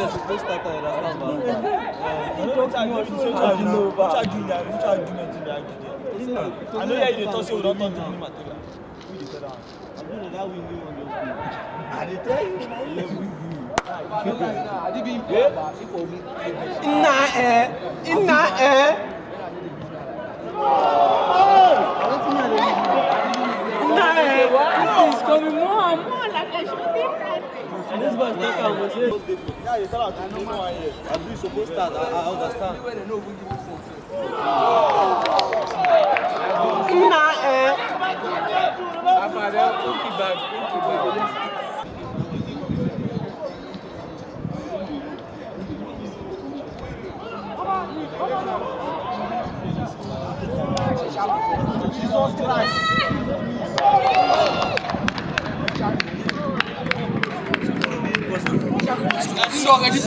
I know yeah, you talk say we don talk to new material. Who dey tell am? I know that we new one. I dey tell you. Yeah, we new. Nna ẹ nna ẹ. Nna ẹ. Nna ẹ. Nna ẹ bus talk am yeah you tell am to dey one year at least suppose start i i understand. nna ẹ. Jesus Christ. Sogra de